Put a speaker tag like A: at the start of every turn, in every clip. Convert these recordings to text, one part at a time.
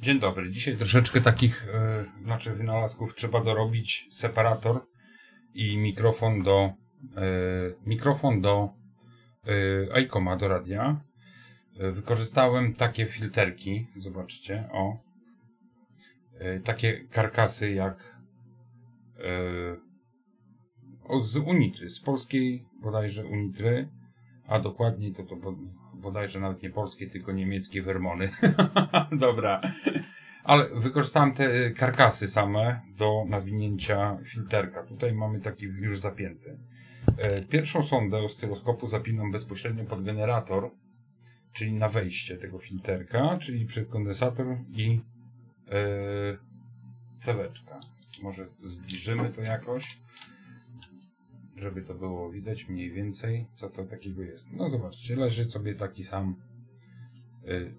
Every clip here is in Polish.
A: Dzień dobry. Dzisiaj troszeczkę takich, e, znaczy wynalazków trzeba dorobić separator i mikrofon do e, mikrofon do e, iComa do radia. E, wykorzystałem takie filterki, zobaczcie, o takie karkasy jak o, z Unitry, z polskiej bodajże Unitry, a dokładniej to to bodajże nawet nie polskie, tylko niemieckie Vermony. Dobra. Ale wykorzystałem te karkasy same do nawinięcia filterka. Tutaj mamy taki już zapięty. E, Pierwszą sondę oscyloskopu zapinam bezpośrednio pod generator, czyli na wejście tego filterka, czyli przed kondensator i e, ceweczka. Może zbliżymy to jakoś, żeby to było widać mniej więcej, co to takiego jest. No zobaczcie, leży sobie taki sam. y,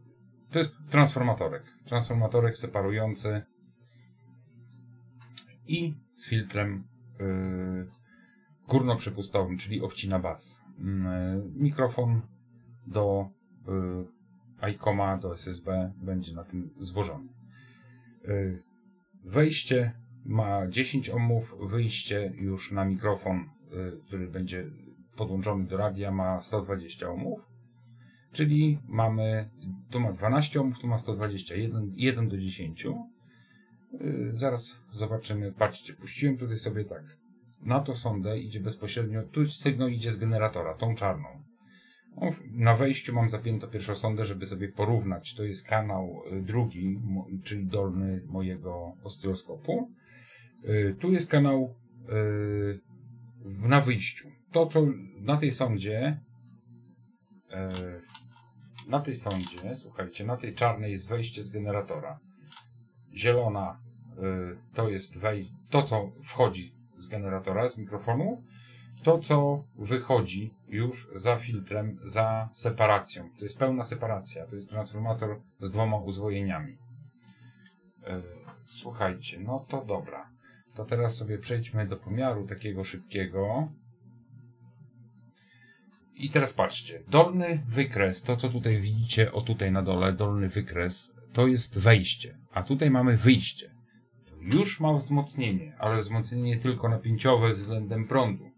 A: To jest transformatorek. Transformatorek separujący i z filtrem y, górnoprzepustowym, czyli obcina bas. Mm, y, Mikrofon do iComa, do SSB będzie na tym złożony. Wejście ma 10 ohmów, wyjście już na mikrofon, który będzie podłączony do radia ma 120 ohmów. Czyli mamy, tu ma 12 ohmów, tu ma 120, 1, 1 do 10. Y, Zaraz zobaczymy, patrzcie, puściłem tutaj sobie tak. Na to sondę idzie bezpośrednio, tu sygnał idzie z generatora, tą czarną. O, Na wejściu mam zapiętą pierwszą sondę, żeby sobie porównać. To jest kanał y, drugi, czyli dolny mojego oscyloskopu. Y, Tu jest kanał y, na wyjściu. To, co na tej sondzie, e, na tej sondzie, słuchajcie, na tej czarnej jest wejście z generatora. Zielona y, to jest wej- to, co wchodzi z generatora, z mikrofonu. To, co wychodzi już za filtrem, za separacją. To jest pełna separacja. To jest transformator z dwoma uzwojeniami. E, Słuchajcie, no to dobra. To teraz sobie przejdźmy do pomiaru takiego szybkiego. I teraz patrzcie. Dolny wykres, to co tutaj widzicie, o tutaj na dole, dolny wykres, to jest wejście. A tutaj mamy wyjście. Już ma wzmocnienie, ale wzmocnienie tylko napięciowe względem prądu.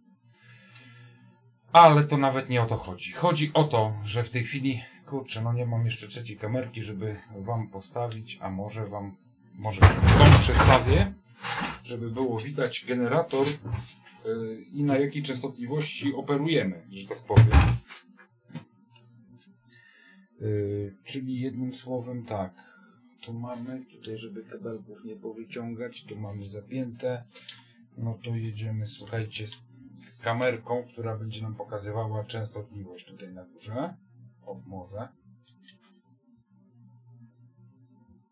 A: Ale to nawet nie o to chodzi. Chodzi o to, że w tej chwili, kurczę, no nie mam jeszcze trzeciej kamerki, żeby wam postawić, a może wam, może tą przestawię, żeby było widać generator yy, i na jakiej częstotliwości operujemy, że tak powiem. Yy, czyli jednym słowem tak, tu mamy, tutaj żeby kabelków nie powyciągać, tu mamy zapięte, no to jedziemy, słuchajcie, z kamerką, która będzie nam pokazywała częstotliwość tutaj na górze. O, może.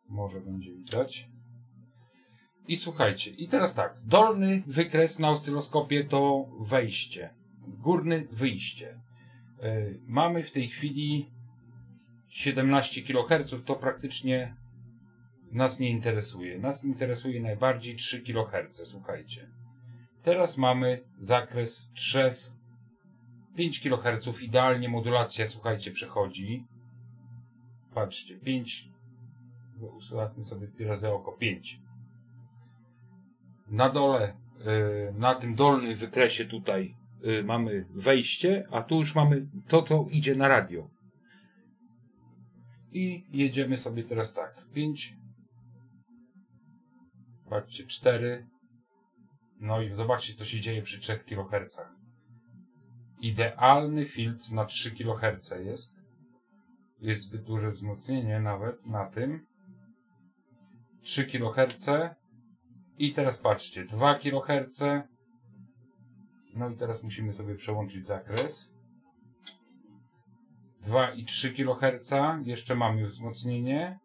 A: Może będzie widać. I słuchajcie, i teraz tak, dolny wykres na oscyloskopie to wejście, górny wyjście. Yy, mamy w tej chwili 17 kHz, to praktycznie nas nie interesuje. Nas interesuje najbardziej 3 kHz, słuchajcie. Teraz mamy zakres 3, 5 kHz, idealnie modulacja, słuchajcie, przechodzi. Patrzcie, 5, usuwamy sobie dwa razy oko, 5. Na dole, y, na tym dolnym wykresie tutaj y, mamy wejście, a tu już mamy to, co idzie na radio. I jedziemy sobie teraz tak, 5, patrzcie, 4, no i zobaczcie, co się dzieje przy 3 kHz. Idealny filtr na 3 kHz jest. Jest zbyt duże wzmocnienie nawet na tym. 3 kHz. I teraz patrzcie, 2 kHz. No i teraz musimy sobie przełączyć zakres. 2 i 3 kHz. Jeszcze mamy wzmocnienie.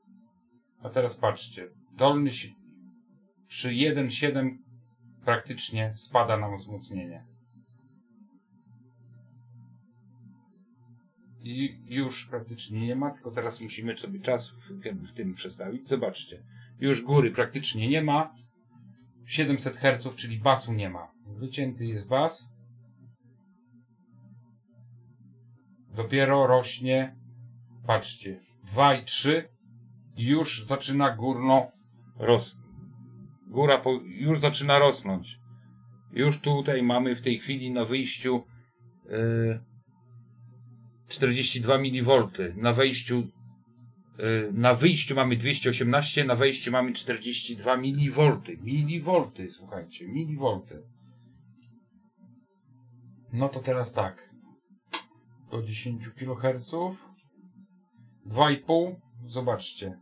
A: A teraz patrzcie, dolny przy 1,7 praktycznie spada nam wzmocnienie. I już praktycznie nie ma, tylko teraz musimy sobie czas w tym przestawić. Zobaczcie, już góry praktycznie nie ma. 700 Hz, czyli basu nie ma. Wycięty jest bas. Dopiero rośnie, patrzcie, 2 i 3 już zaczyna górno ros... Góra po... już zaczyna rosnąć. Już tutaj mamy w tej chwili na wyjściu yy, 42 mV. Na wejściu na wyjściu mamy 218, na wejściu mamy 42 mV. Milivolty, słuchajcie, milivolty. No to teraz tak. Do 10 kHz. 2,5. Zobaczcie.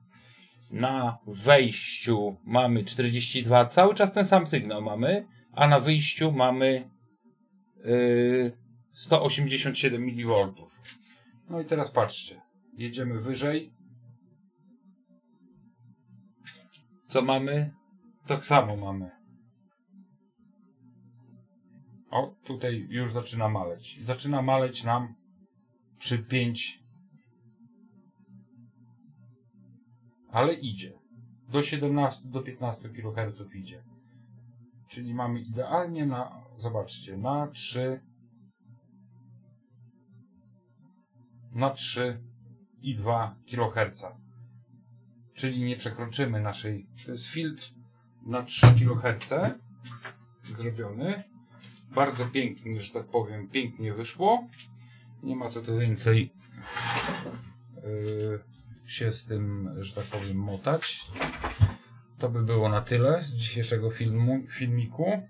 A: Na wejściu mamy 42, cały czas ten sam sygnał mamy, a na wyjściu mamy yy, 187 mV. No i teraz patrzcie. Jedziemy wyżej. Co mamy? Tak samo mamy. O, tutaj już zaczyna maleć. Zaczyna maleć nam przy 5. Ale idzie. Do 17, do 15 kHz idzie. Czyli mamy idealnie na, zobaczcie, na 3 na 3 i 2 kHz. Czyli nie przekroczymy naszej, to jest filtr na 3 kHz zrobiony. Bardzo pięknie, że tak powiem, pięknie wyszło. Nie ma co tu więcej yy, się z tym, że tak powiem, motać. To by było na tyle z dzisiejszego filmu, filmiku.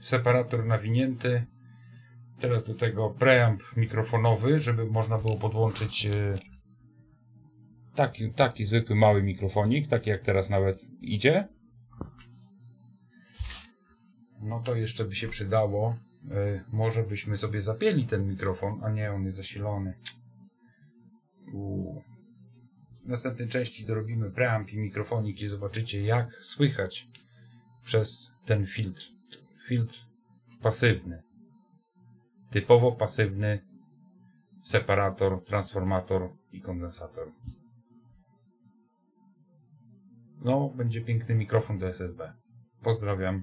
A: Separator nawinięty. Teraz do tego preamp mikrofonowy, żeby można było podłączyć yy, taki, taki zwykły mały mikrofonik, taki jak teraz nawet idzie. No to jeszcze by się przydało. Yy, może byśmy sobie zapięli ten mikrofon, a nie, on jest zasilony. W następnej części dorobimy preamp i mikrofonik i zobaczycie jak słychać przez ten filtr. Filtr pasywny. Typowo pasywny separator, transformator i kondensator. No, będzie piękny mikrofon do SSB. Pozdrawiam.